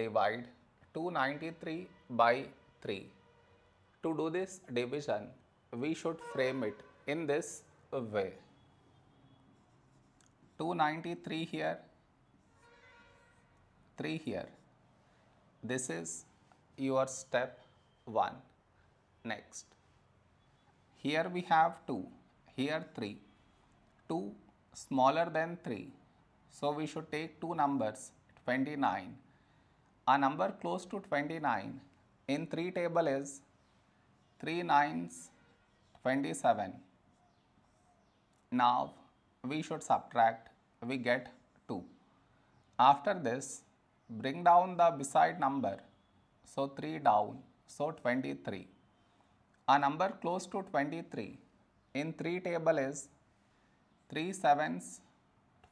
divide 293 by 3. To do this division, we should frame it in this way. 293 here, 3 here. This is your step 1. Next. Here we have 2, here 3. 2 smaller than 3. So we should take two numbers 29. A number close to 29 in 3 table is 3 nines 27. Now we should subtract, we get 2. After this, bring down the beside number, so 3 down, so 23. A number close to 23 in 3 table is 3 sevens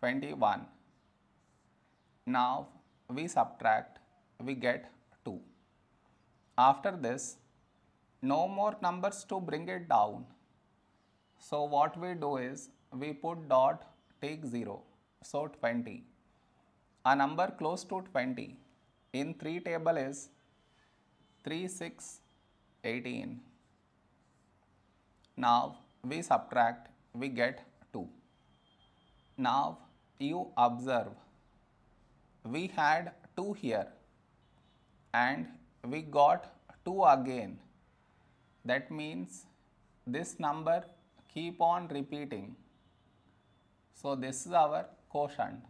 21. Now we subtract, we get 2. After this, no more numbers to bring it down. So what we do is we put dot take 0 so 20. A number close to 20 in 3 table is 3 6 18. Now we subtract we get 2. Now you observe we had 2 here and we got 2 again that means this number keep on repeating. So this is our quotient.